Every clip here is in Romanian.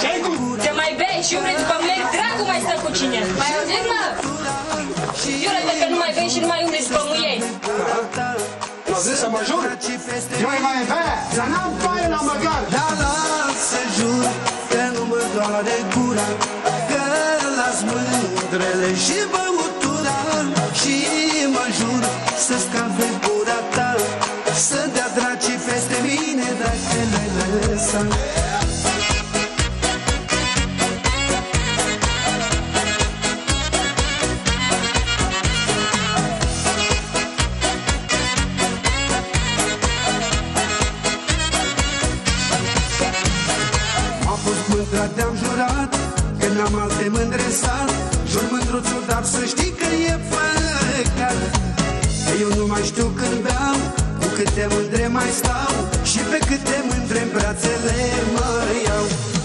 Ce-ai cu? Te mai bei și umbre după mine, dracu mai stă cu cine. Mai auzit, mă? Iură, dacă nu mai bei și nu mai umbre după muiei. M-a zis să mă jur? Eu mai mai bea, dar n-am paie la măgar. Dar lasă jur că nu mă doare gura Că las mândrele și băutura Și mă jur să scape gura ta Să dea dracii peste mine dacă le lăsa Că n-am alte mândre sat Jur mândruțul, dar să știi că e păcat Că eu nu mai știu când beau Cu câte mândre mai stau Și pe câte mândre în brațele mă iau.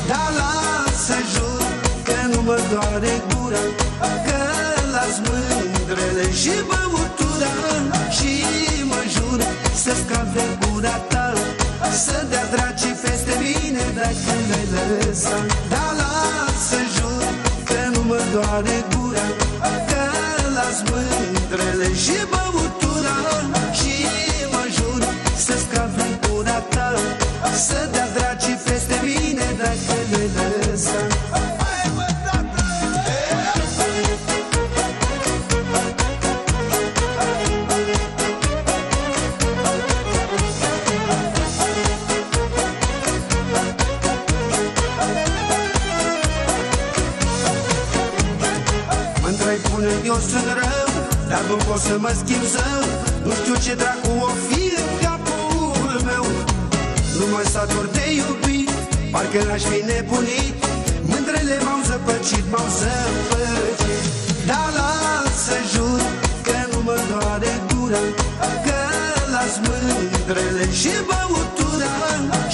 Dar lasă jur că nu mă doare gura Că las mândrele și băutura Și mă jur să scap de gura ta Să dea dracii peste mine dacă le lăsa. Dar doare gura Că las mândrele și băutura Și mă jur să scap de gura ta Să dea Mândră-i pune eu sunt rău Dar nu pot să mă schimb zău Nu știu ce dracu o fi în capul meu. Nu mă satur de iubit Parcă n-aș fi nebunit. Mândrele m-au zăpăcit, m-au zăpăcit. Dar lasă jur că nu mă doare gura Că las mândrele și băutura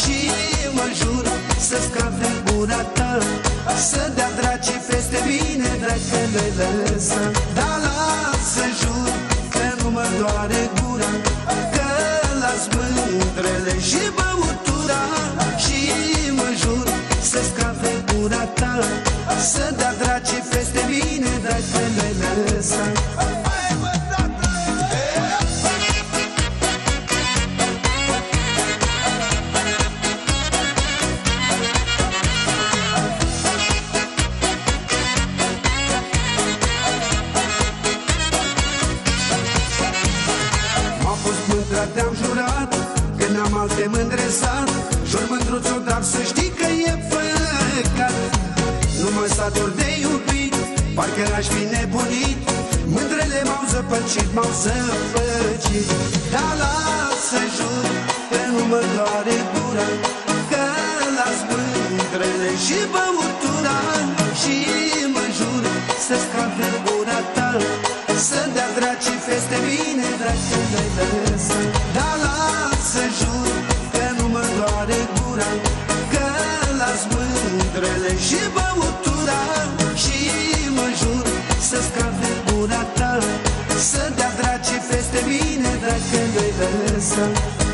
Și mă jur să scap de gura ta Să dea dracii peste mine dacă le lăsa Dar lasă jur că nu mă doare gura Că las mândrele și băutura Și mă jur să scap de gura ta. Să dea dracii peste mine dacă le lăsa M-a fost mândra, te-am jurat Că n-am alte mândre sat. Jur mândruțul, dar să știi că e păcat. Nu mă satur de iubit Parcă n-aș fi nebunit. Mândrele m-au zăpăcit, m-au zăpăcit. Dar lasă jur că nu mă doare gura Că las mândrele și băutura Și mă jur să scap de gura ta Să dea dracii peste mine dacă le lăsa Dar lasă jur că nu mă doare gura Că las mândrele și băutura Și mă jur să scap de gura ta. Să dea dracii peste mine dacă le lăsa